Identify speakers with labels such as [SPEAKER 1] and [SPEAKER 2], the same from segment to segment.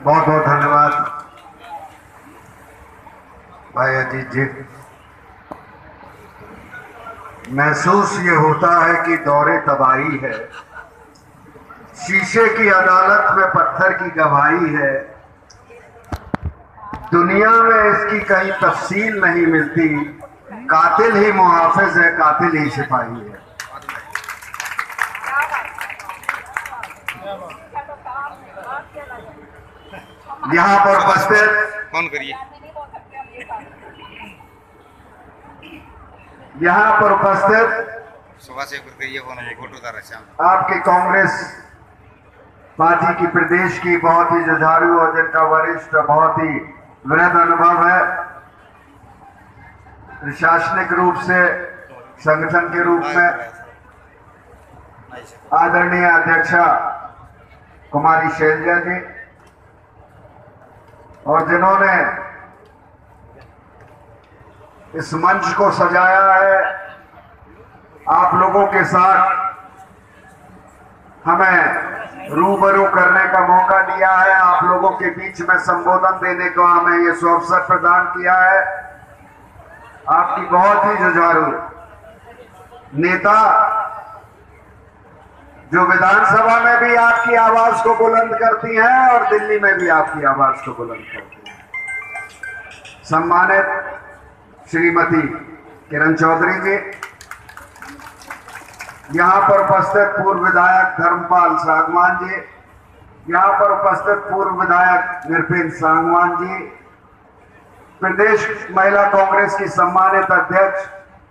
[SPEAKER 1] बहुत बहुत धन्यवाद। भाई अजीत जी, महसूस ये होता है कि दौरे तबाही है। शीशे की अदालत में पत्थर की गवाही है। दुनिया में इसकी कहीं तफसील नहीं मिलती। कातिल ही मुहाफिज है, कातिल ही सिपाही है। यहाँ पर उपस्थित
[SPEAKER 2] फ़ोन करिए?
[SPEAKER 1] यहाँ पर उपस्थित
[SPEAKER 2] सुबह से करिए फ़ोन
[SPEAKER 1] आपकी कांग्रेस पार्टी की प्रदेश की बहुत ही जुझारू और जिनका वरिष्ठ बहुत ही वृद्ध अनुभव है। प्रशासनिक रूप से संगठन के रूप में। आदरणीय अध्यक्षा कुमारी शैलजा जी और जिन्होंने इस मंच को सजाया है, आप लोगों के साथ हमें रूबरू करने का मौका दिया है। आप लोगों के बीच में संबोधन देने को हमें ये सुअवसर प्रदान किया है। आपकी बहुत ही जुझारू नेता जो विधानसभा में भी आपकी आवाज़ को बुलंद करती हैं और दिल्ली में भी आपकी आवाज़ को बुलंद करती हैं। सम्मानित श्रीमती किरण चौधरी जी, यहाँ पर उपस्थित पूर्व विधायक धर्मपाल सागवान जी, यहाँ पर उपस्थित पूर्व विधायक निरपेंद्र सांगवान जी, प्रदेश महिला कांग्रेस की सम्मानित अध्यक्ष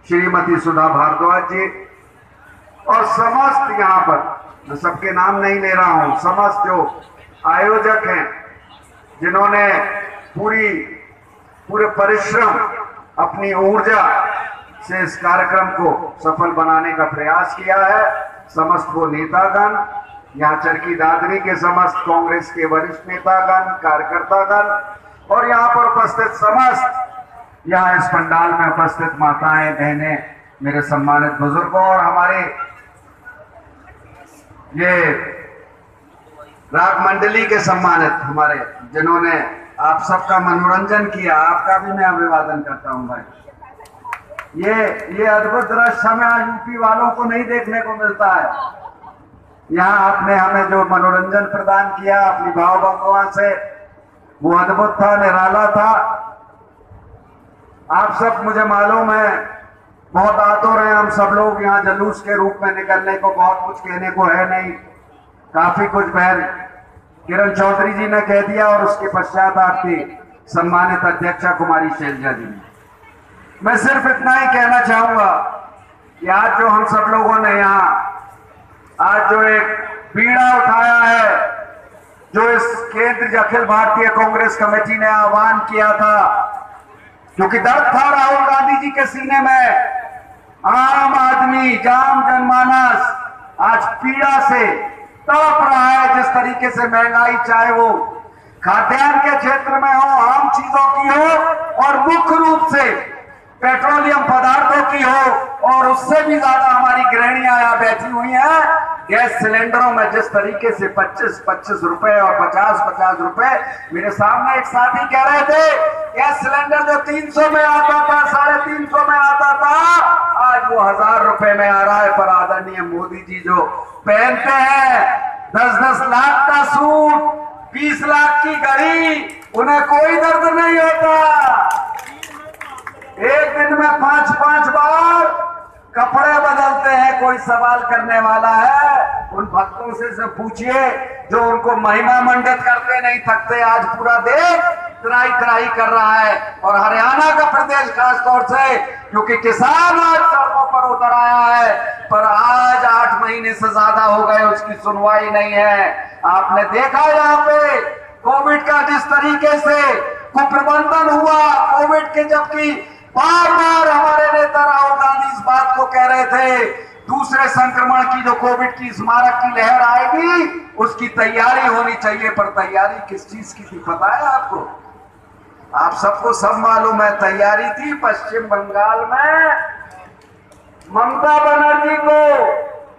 [SPEAKER 1] श्रीमती सुधा भारद्वाज जी और समस्त यहाँ पर, मैं सबके नाम नहीं ले रहा हूँ, समस्त जो आयोजक हैं, जिन्होंने पूरी, पूरे परिश्रम, अपनी ऊर्जा से इस कार्यक्रम को सफल बनाने का प्रयास किया है, समस्त वो नेतागण, यहाँ चरकी दादरी के समस्त कांग्रेस के वरिष्ठ नेतागण, कार्यकर्तागण, और यहाँ पर उपस्थित समस्त, यहाँ इस पंडाल में उपस्थित माताएँ, बहनें, मेरे सम्मानित बुज़ुर्गों और हमारे ये राग मंडली के सम्मानित हमारे, जिन्होंने आप सबका मनोरंजन किया, आपका भी मैं अभिवादन करता हूँ भाई। ये ये अद्भुत दृश्य हमें आज यूपी वालों को नहीं देखने को मिलता है। यहाँ आपने हमें जो मनोरंजन प्रदान किया अपनी भाव भगवान से, वो अद्भुत था, निराला था। आप सब, मुझे मालूम है बहुत आतुर हैं हम सब लोग यहाँ जलूस के रूप में निकलने को, बहुत कुछ कहने को है नहीं। काफ़ी कुछ बहन किरण चौधरी जी ने कह दिया और उसके पश्चात आपकी सम्मानित अध्यक्षा कुमारी शैलजा जी मैं सिर्फ़ इतना ही कहना चाहूँगा कि आज जो हम सब लोगों ने यहाँ, आज जो एक पीड़ा उठाया है, जो इस केंद्र अखिल भारतीय कांग्रेस कमेटी ने आह्वान किया था, क्योंकि दर्द था राहुल गांधी जी के सीने में। आम आदमी, जाम जनमानस, आज पीड़ा से तड़प रहा है जिस तरीके से महँगाई, चाहे वो खाद्यान्न के क्षेत्र में हो, आम चीज़ों की हो, और मुख्य रूप से पेट्रोलियम पदार्थों की हो, और उससे भी ज़्यादा हमारी गृहणियाँ यहाँ बैठी हुई हैं। गैस सिलेंडरों में जिस तरीके से 25 25 रुपए और 50 50 रुपए, मेरे सामने एक साथी कह रहे थे, गैस सिलेंडर जो 300 में आता था, साढ़े तीन में आता था। आज वो हज़ार रुपए में आ रहा है, पर आदरणीय मोदी जी जो पहनते हैं दस दस लाख का सूट, बीस लाख की घड़ी, उन्हें कोई दर्द नहीं होता। एक दिन में पाँच पाँच बार कपड़े बदलते हैं, कोई सवाल करने वाला है, उन भक्तों से से पूछिए, जो उनको महिमा मंडित करते नहीं, थकते आज पूरा देश त्राई त्राई कर रहा है। और हरियाणा का प्रदेश खास तौर से, क्योंकि किसान आज सड़कों पर उतर आया है, पर आज आठ महीने से ज़्यादा हो गए, उसकी सुनवाई नहीं है। आपने देखा यहाँ पे, कोविड का जिस तरीके से कुप्रबंधन हुआ, कोविड के जबकि बार बार हमारे नेता राहुल गांधी इस बात को कह रहे थे, दूसरे संक्रमण की जो कोविड की स्मारक की लहर आएगी, उसकी तैयारी होनी चाहिए, पर तैयारी किस चीज़ की थी पता है आपको? आप सबको सब मालूम है, तैयारी थी पश्चिम बंगाल में ममता बनर्जी को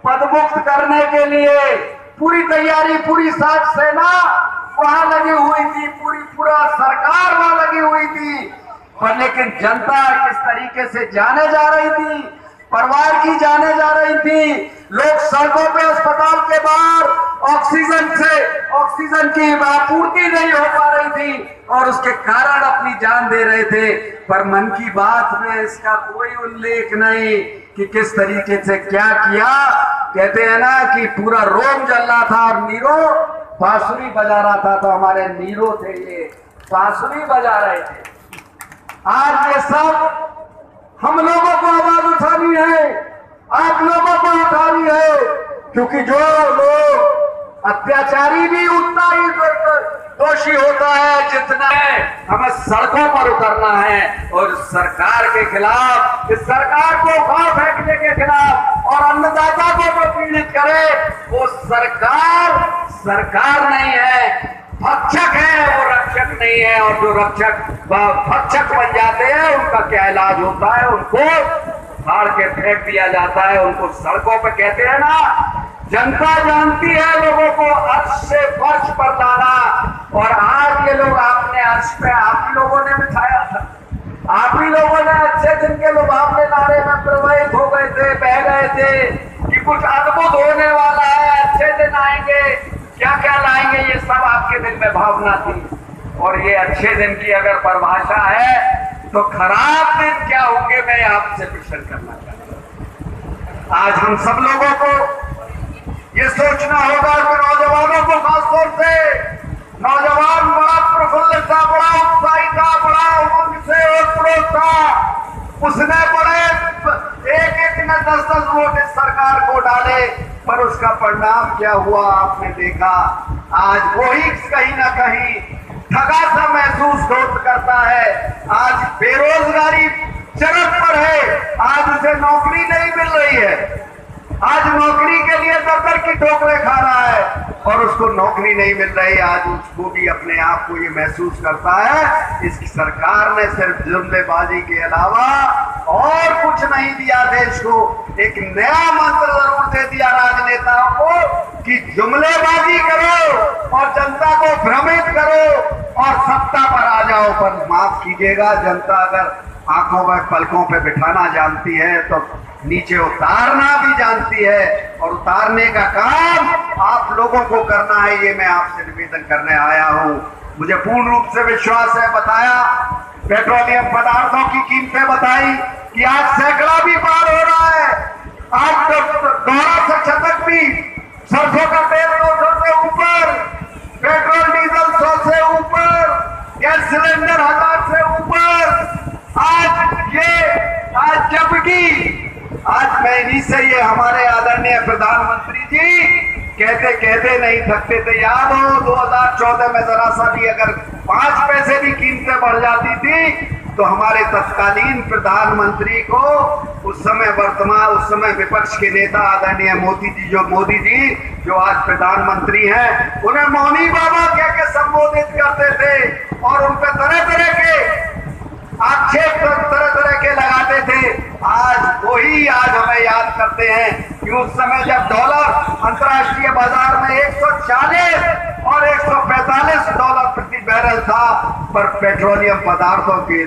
[SPEAKER 1] पदमुक्त करने के लिए। पूरी तैयारी, पूरी सात सेना वहाँ लगी हुई थी, पूरी पूरा सरकार वहाँ लगी हुई थी। पर लेकिन जनता किस तरीके से जाने जा रही थी? परिवार की जाने जा रही थी। लोग सड़कों पे, अस्पताल के बाहर ऑक्सीजन से, ऑक्सीजन की आपूर्ति नहीं हो पा रही थी और उसके कारण अपनी जान दे रहे थे। पर मन की बात में इसका कोई उल्लेख नहीं कि किस तरीके से क्या किया। कहते हैं ना कि पूरा रोम जल रहा था और नीरो बांसुरी बजा रहा था तो हमारे नीरो थे ये। बांसुरी बजा रहे थे। आज ये सब हम लोगों को आवाज़ उठानी है। आप लोगों को उठानी है। क्योंकि जो लोग अत्याचारी भी उतना ही दोषी होता है जितना है। हमें सड़कों पर उतरना है और सरकार के खिलाफ इस सरकार को उखाड़ फेंकने के खिलाफ और अन्नदाता को जो पीड़ित करे, वो सरकार सरकार नहीं है, भक्षक है। नहीं है और जो रक्षक भक्षक बन जाते हैं, उनका क्या इलाज होता है? उनको फाड़ के फेंक दिया जाता है, उनको सड़कों पर कहते हैं ना, जनता जानती है लोगों को अर्श से फर्श पर लाना, और आज ये लोग आपने अर्श पे आप लोगों ने बिठाया था। आप ही लोगों ने अच्छे दिन के लोग आपने नारे में प्रवाहित हो गए थे, बह गए थे, कि कुछ अद्भुत होने वाला है, अच्छे दिन आएँगे। क्या क्या लाएँगे, ये सब आपके दिल में भावना थी। और ये अच्छे दिन की अगर परिभाषा है तो खराब दिन क्या होंगे, मैं आपसे प्रश्न करना चाहता आज हम सब लोगों को ये सोचना होगा कि नौजवानों को खासतौर से नौजवान बड़ा प्रफुल्ल था बड़ा उत्साही था बड़ा उमंग से था उसने बड़े एक एक में दस दस वोट इस सरकार को डाले, पर उसका परिणाम क्या हुआ, आपने देखा। आज वही कहीं ना कहीं ठगा सा महसूस करता है। आज बेरोजगारी चरम पर है। आज उसे नौकरी नहीं मिल रही है। आज नौकरी के लिए दफ्तर की ठोकरे खा रहा है और उसको नौकरी नहीं मिल रही। आज उसको भी अपने आप को ये महसूस करता है इस सरकार ने सिर्फ़ जुमलेबाजी के अलावा और कुछ नहीं दिया देश को। एक नया मंत्र ज़रूर दे दिया राजनेताओं को कि जुमलेबाजी करो और जनता को भ्रमित करो और सत्ता पर आ जाओ पर माफ़ कीजिएगा। जनता अगर आँखों में पलकों पे बिठाना जानती है तो नीचे उतारना भी जानती है और उतारने का काम आप लोगों को करना है, ये मैं आपसे निवेदन करने आया हूँ। मुझे पूर्ण रूप से विश्वास है, बताया। पेट्रोलियम पदार्थों की कीमतें बताई कि आज सैकड़ा भी पार हो रहा है। आज तो दोहरा से छतक भी सरसों का तेल दो सौ से ऊपर, पेट्रोल डीजल सौ से ऊपर। गैस सिलेंडर हज़ार से ऊपर। आज ये, आज जबकि आज मैं से ये हमारे आदरणीय प्रधानमंत्री जी कहते कहते नहीं, थकते थे याद हो 2014 में जरा सा भी अगर पाँच पैसे भी कीमतें बढ़ जाती थी तो हमारे तत्कालीन प्रधानमंत्री को उस समय वर्तमान, उस समय विपक्ष के नेता आदरणीय मोदी जी, जो मोदी जी, जो आज प्रधानमंत्री हैं, उन्हें मौनी बाबा कह के संबोधित करते थे और उन पर तरह तरह के आक्षेप तरह तरह के लगाते थे आज वही आज हमें करते हैं। कि उस समय जब डॉलर अंतर्राष्ट्रीय बाज़ार में 140 और 145 डॉलर प्रति बैरल था, पर पेट्रोलियम पदार्थों की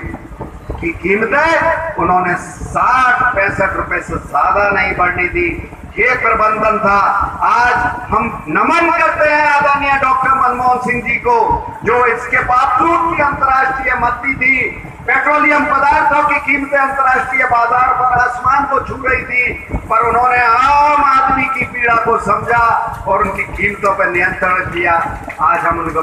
[SPEAKER 1] की कीमतें, उन्होंने साठ पैंसठ रुपए से ज़्यादा नहीं बढ़नी थी ये प्रबंधन था। आज हम नमन करते हैं आदरणीय डॉक्टर मनमोहन सिंह जी को, जो इसके बावजूद की अंतर्राष्ट्रीय मद्दी थी पेट्रोलियम पदार्थों की कीमतें अंतर्राष्ट्रीय बाज़ार पर आसमान को छू रही थी, पर उन्होंने आम आदमी की पीड़ा को समझा और उनकी कीमतों पर नियंत्रण किया। आज हम उनको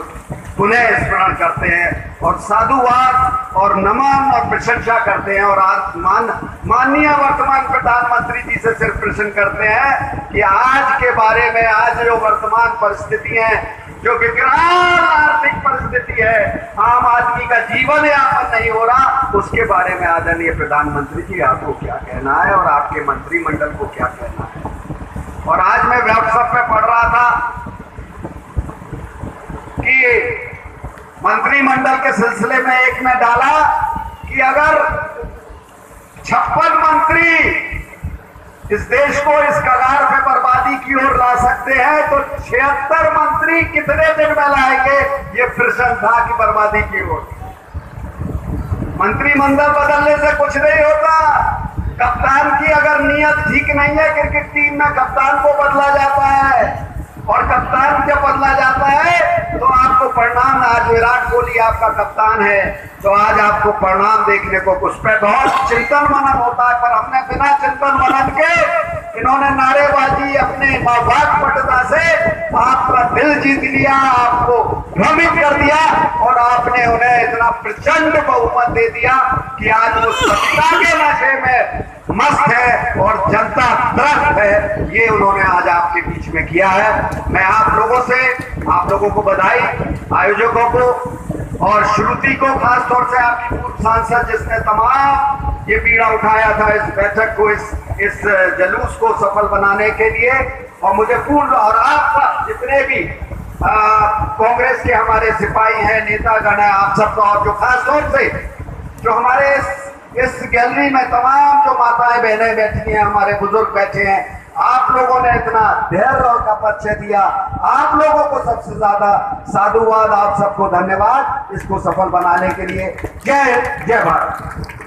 [SPEAKER 1] पुनः स्मरण करते हैं और साधुवाद और नमन और प्रशंसा करते हैं और आज मान, माननीय वर्तमान प्रधानमंत्री जी से सिर्फ़ प्रश्न करते हैं कि आज के बारे में आज जो वर्तमान परिस्थिति है, जो विकराल परिस्थिति है। आम आदमी का जीवन यापन नहीं हो रहा। उसके बारे में आदरणीय प्रधानमंत्री जी, आपको क्या कहना है और आपके मंत्रिमंडल को क्या कहना है? और आज मैं व्हाट्सएप में पढ़ रहा था कि मंत्रिमंडल के सिलसिले में एक में डाला कि अगर छप्पन मंत्री इस देश को इस कगार पे बर्बादी सकते हैं तो छिहत्तर मंत्री कितने दिन में लाएँगे? ये प्रश्न था कि बर्बादी की ओर। मंत्रिमंडल बदलने से कुछ नहीं होता। कप्तान की अगर नीयत ठीक नहीं है, क्रिकेट टीम में कप्तान को बदला जाता है। और कप्तान जब बदला जाता है तो आपको परिणाम, आज विराट कोहली आपका कप्तान है। तो आज आपको परिणाम देखने को उस पर बहुत चिंतन मनन होता है, पर हमने बिना चिंतन मनन के इन्होंने नारेबाजी अपने वाक पटता से आपका दिल जीत लिया, आपको भ्रमित कर दिया और आपने उन्हें इतना प्रचंड बहुमत दे दिया कि आज वो सत्ता के नशे में मस्त है और जनता त्रस्त है। ये उन्होंने आज आपके बीच में किया है। मैं आप लोगों से, आप लोगों को बधाई, आयोजकों को और श्रुति को खास तौर से आपकी पूर्व सांसद जिसने तमाम ये पीड़ा उठाया था इस बैठक को, इस इस, जलूस को सफल बनाने के लिए और मुझे पूर्ण और आप जितने भी कांग्रेस के हमारे सिपाही हैं, नेतागण हैं, आप सबका और जो खास तौर से जो हमारे इस गैलरी में तमाम जो माताएँ, बहनें बैठी हैं, हमारे बुज़ुर्ग बैठे हैं, आप लोगों ने इतना धैर्य और का परिचय दिया। आप लोगों को सबसे ज़्यादा साधुवाद, आप सबको धन्यवाद इसको सफल बनाने के लिए। जय जय भारत।